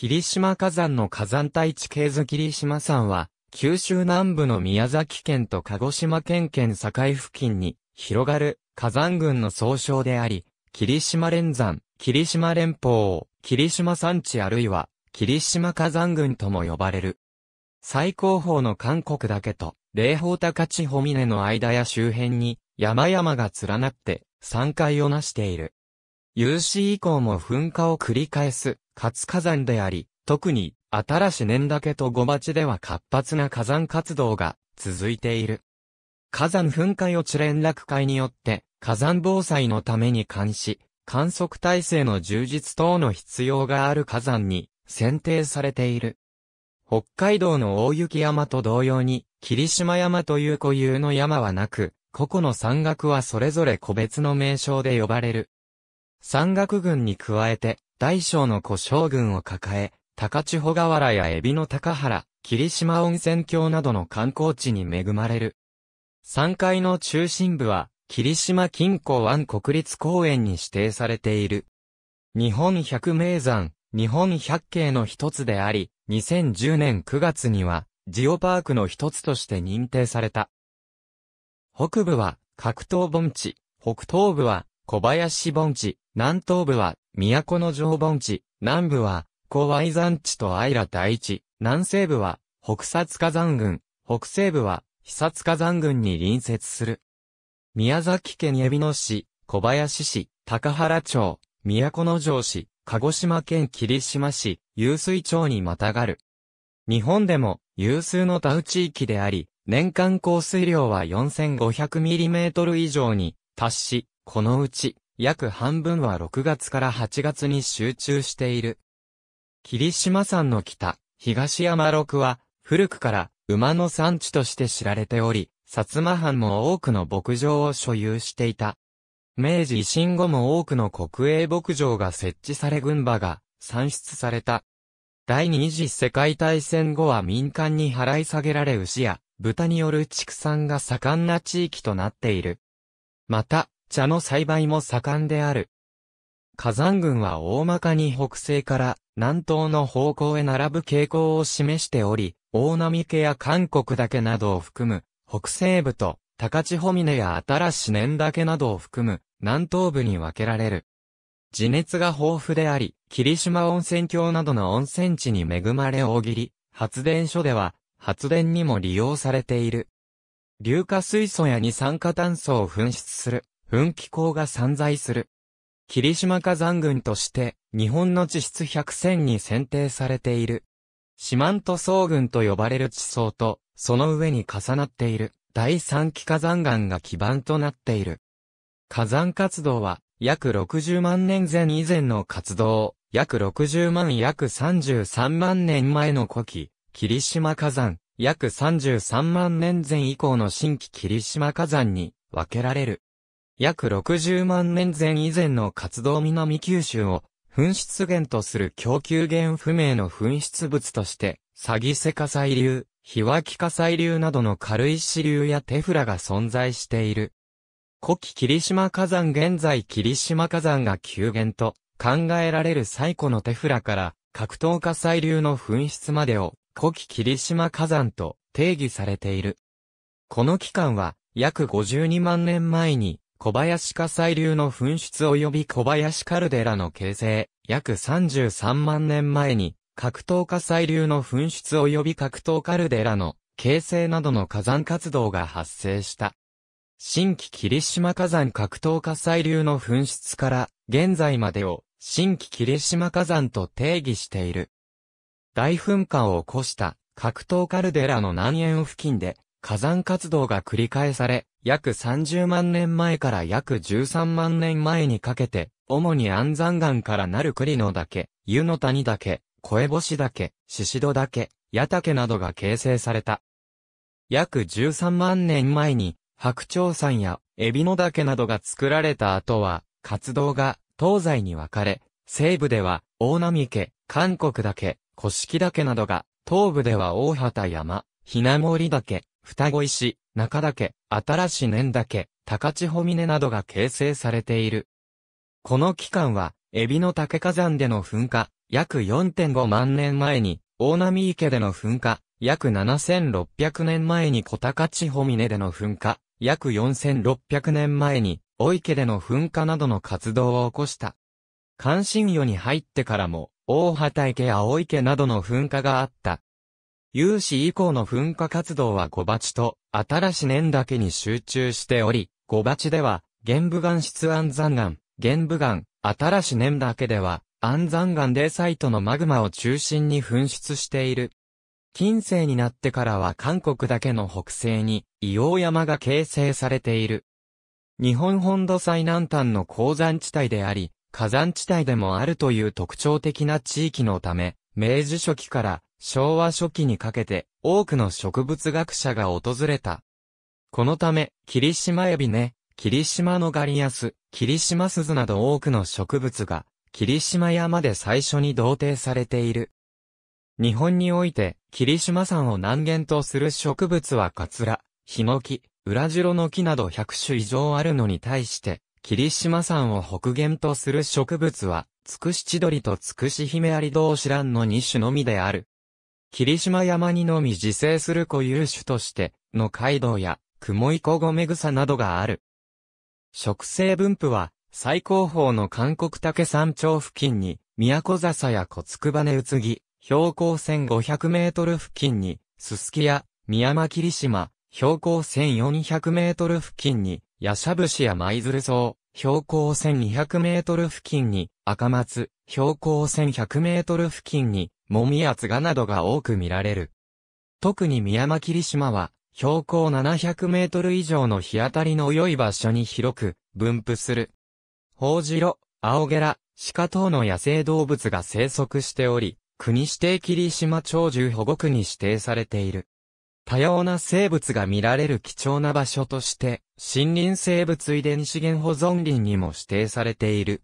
霧島火山の火山帯地形図霧島山は、九州南部の宮崎県と鹿児島県県境付近に広がる火山群の総称であり、霧島連山、霧島連峰、霧島山地あるいは霧島火山群とも呼ばれる。最高峰の韓国岳と、霊峰高地穂峰の間や周辺に山々が連なって山階を成している。有史以降も噴火を繰り返す活火山であり、特に新し年岳と五町では活発な火山活動が続いている。火山噴火予知連絡会によって火山防災のために監視、観測体制の充実等の必要がある火山に選定されている。北海道の大雪山と同様に、霧島山という固有の山はなく、個々の山岳はそれぞれ個別の名称で呼ばれる。山岳群に加えて、大小の古将軍を抱え、高千穂河原や海老の高原、霧島温泉郷などの観光地に恵まれる。山階の中心部は、霧島近郊湾国立公園に指定されている。日本百名山、日本百景の一つであり、2010年9月には、ジオパークの一つとして認定された。北部は、格闘盆地、北東部は、小林盆地、南東部は、都城盆地、南部は、小愛山地と愛良大地、南西部は、北薩火山群、北西部は、久津火山群に隣接する。宮崎県海老野市、小林市、高原町、都城市、鹿児島県霧島市、湧水町にまたがる。日本でも有数の田ウ地域であり、年間降水量は 4500mm 以上に達し、このうち約半分は6月から8月に集中している。霧島山の北、東山六は古くから馬の産地として知られており、薩摩藩も多くの牧場を所有していた。明治維新後も多くの国営牧場が設置され軍馬が産出された。第二次世界大戦後は民間に払い下げられ牛や豚による畜産が盛んな地域となっている。また、茶の栽培も盛んである。火山群は大まかに北西から南東の方向へ並ぶ傾向を示しており、大波家や韓国岳などを含む北西部と高千穂峰や新し年岳などを含む南東部に分けられる。地熱が豊富であり、霧島温泉郷などの温泉地に恵まれ大喜利、発電所では、発電にも利用されている。硫化水素や二酸化炭素を噴出する、噴気口が散在する。霧島火山群として、日本の地質百選に選定されている。四万十層群と呼ばれる地層と、その上に重なっている、第三期火山岩が基盤となっている。火山活動は、約60万年前以前の活動、約60万約33万年前の古希、霧島火山、約33万年前以降の新規霧島火山に分けられる。約60万年前以前の活動南九州を噴出源とする供給源不明の噴出物として、サギセ火砕流、ヒワキ火砕流などの軽石流やテフラが存在している。古希霧島火山現在霧島火山が急源と考えられる最古のテフラから格闘火砕流の噴出までを古希霧島火山と定義されている。この期間は約52万年前に小林火砕流の噴出及び小林カルデラの形成、約33万年前に格闘火砕流の噴出及び格闘カルデラの形成などの火山活動が発生した。新規霧島火山格闘火砕流の噴出から現在までを新規霧島火山と定義している。大噴火を起こした格闘カルデラの南縁付近で火山活動が繰り返され、約30万年前から約13万年前にかけて、主に安山岩からなる栗の岳、湯の谷岳、声星岳、獅子戸岳、矢岳などが形成された。約13万年前に白鳥山や海老の岳などが作られた後は、活動が東西に分かれ、西部では大波家、韓国岳、古式岳などが、東部では大畑山、ひな森岳、双子石、中岳、新し年岳、高千穂峰などが形成されている。この期間は、海老の竹火山での噴火、約4.5万年前に、大波池での噴火、約7600年前に小高千穂峰での噴火、約4600年前に、大池での噴火などの活動を起こした。関心予に入ってからも、大畑池や大池などの噴火があった。有史以降の噴火活動は五鉢と新し年だけに集中しており、五鉢では、玄武岩質安山岩、玄武岩、新し年だけでは、安山岩でサイトのマグマを中心に噴出している。近世になってからは韓国だけの北西に、硫黄山が形成されている。日本本土最南端の鉱山地帯であり、火山地帯でもあるという特徴的な地域のため、明治初期から昭和初期にかけて多くの植物学者が訪れた。このため、霧島エビネ、霧島のガリアス、霧島鈴など多くの植物が、霧島山で最初に同定されている。日本において、霧島山を南限とする植物はカツラ、ヒノキ、裏白の木など100種以上あるのに対して、霧島山を北限とする植物は、つくし千鳥とつくし姫アリ同士蘭の2種のみである。霧島山にのみ自生する固有種として、の街道や、雲井小米草などがある。植生分布は、最高峰の韓国竹山頂付近に、都笹や小つくばねうつぎ、標高1500メートル付近に、すすきや、宮間霧島、標高1400メートル付近に、ヤシャブシや舞鶴草、標高1200メートル付近に、赤松、標高1100メートル付近に、もみやつがなどが多く見られる。特に宮間霧島は、標高700メートル以上の日当たりの良い場所に広く分布する。ホウジロ、青ゲラ、鹿等の野生動物が生息しており、国指定霧島鳥獣保護区に指定されている。多様な生物が見られる貴重な場所として、森林生物遺伝資源保存林にも指定されている。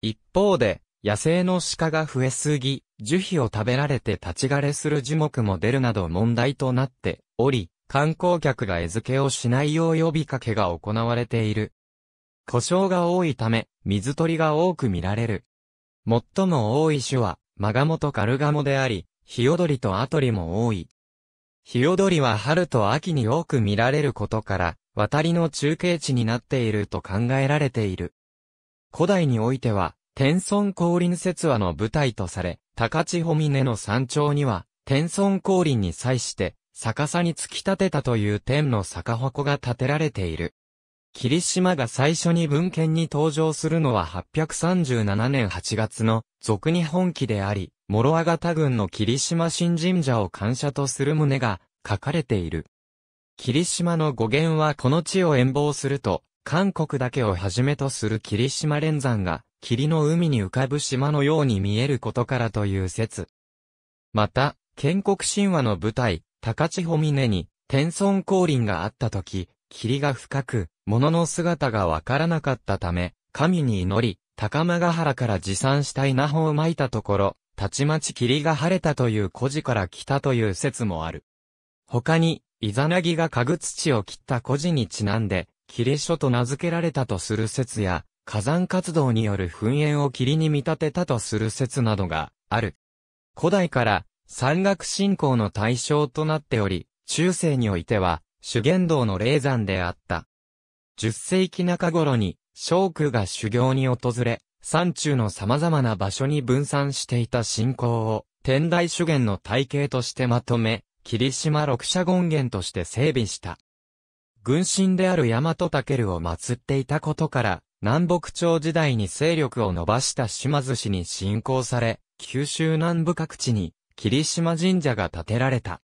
一方で、野生の鹿が増えすぎ、樹皮を食べられて立ち枯れする樹木も出るなど問題となっており、観光客が餌付けをしないよう呼びかけが行われている。故障が多いため、水鳥が多く見られる。最も多い種は、マガモとカルガモであり、ヒヨドリとアトリも多い。ヒヨドリは春と秋に多く見られることから、渡りの中継地になっていると考えられている。古代においては、天孫降臨説話の舞台とされ、高千穂峰の山頂には、天孫降臨に際して、逆さに突き立てたという天の逆鉾が建てられている。霧島が最初に文献に登場するのは837年8月の俗日本記であり、諸阿方郡の霧島新神社を感謝とする旨が書かれている。霧島の語源はこの地を遠望すると、韓国だけをはじめとする霧島連山が、霧の海に浮かぶ島のように見えることからという説。また、建国神話の舞台、高千穂峰に、天孫降臨があった時、霧が深く、物の姿がわからなかったため、神に祈り、高間ヶ原から持参した稲穂を撒いたところ、たちまち霧が晴れたという古事から来たという説もある。他に、イザナギが家具土を切った古事にちなんで、霧書と名付けられたとする説や、火山活動による噴煙を霧に見立てたとする説などがある。古代から山岳信仰の対象となっており、中世においては、修験道の霊山であった。10世紀中頃に、小空が修行に訪れ、山中の様々な場所に分散していた信仰を、天台修験の体系としてまとめ、霧島六社権現として整備した。軍神である大和武を祀っていたことから、南北朝時代に勢力を伸ばした島津氏に信仰され、九州南部各地に霧島神社が建てられた。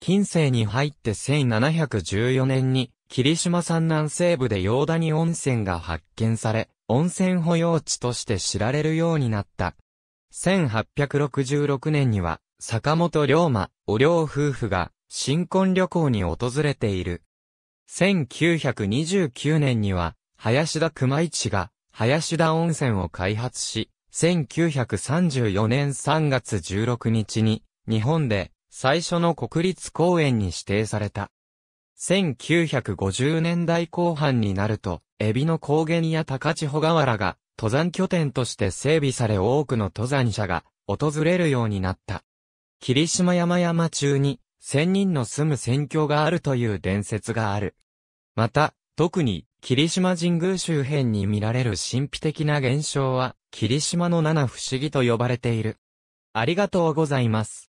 近世に入って1714年に、霧島山南西部で陽谷温泉が発見され、温泉保養地として知られるようになった。1866年には、坂本龍馬、お両夫婦が新婚旅行に訪れている。1929年には、林田熊市が、林田温泉を開発し、1934年3月16日に、日本で最初の国立公園に指定された。1950年代後半になると、エビの高原や高千穂河原が登山拠点として整備され多くの登山者が訪れるようになった。霧島山々中に、千人の住む戦況があるという伝説がある。また、特に、霧島神宮周辺に見られる神秘的な現象は、霧島の七不思議と呼ばれている。ありがとうございます。